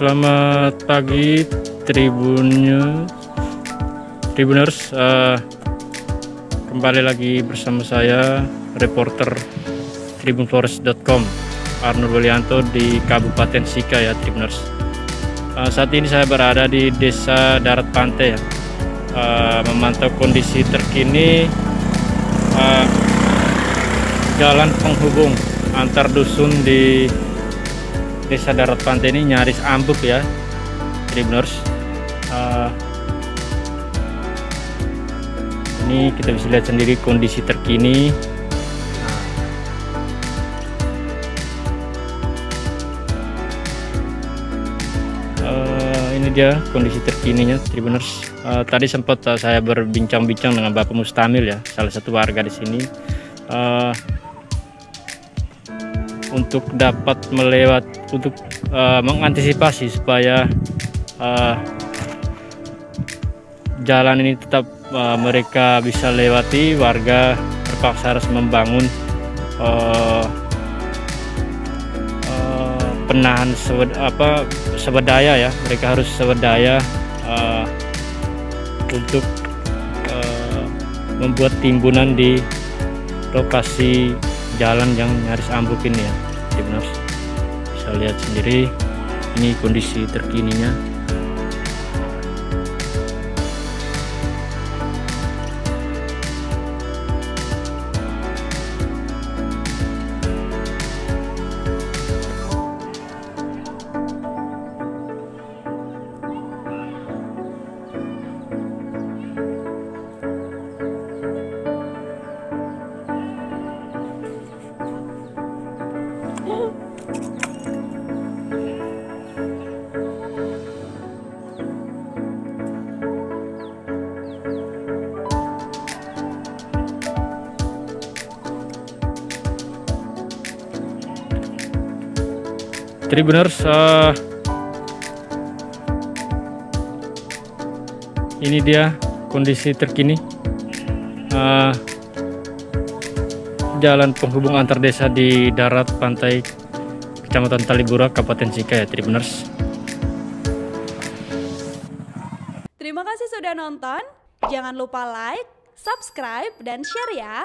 selamat pagi Tribunnya. Tribuners uh, kembali lagi bersama saya reporter tribunflores.com Arnold Wilianto di Kabupaten Sika ya Tribuners. Uh, saat ini saya berada di desa darat pantai uh, memantau kondisi terkini uh, jalan penghubung antar dusun di desa darat pantai ini nyaris ambruk ya Tribuners. Uh, ini kita bisa lihat sendiri kondisi terkini. Uh, ini dia kondisi terkininya Tribuners. Uh, tadi sempat uh, saya berbincang-bincang dengan Bapak Mustamil ya salah satu warga di sini. Uh, untuk dapat melewat untuk uh, mengantisipasi supaya uh, jalan ini tetap uh, mereka bisa lewati warga terpaksa harus membangun uh, uh, penahan sewed, apa swadaya ya. Mereka harus swadaya uh, untuk uh, membuat timbunan di lokasi jalan yang nyaris ambruk ini ya benar bisa lihat sendiri ini kondisi terkininya Tribuners uh, ini dia kondisi terkini uh, jalan penghubung antar desa di darat pantai Kecamatan Talibura Kabupaten Sika ya Tribuners. Terima kasih sudah nonton. Jangan lupa like subscribe dan share ya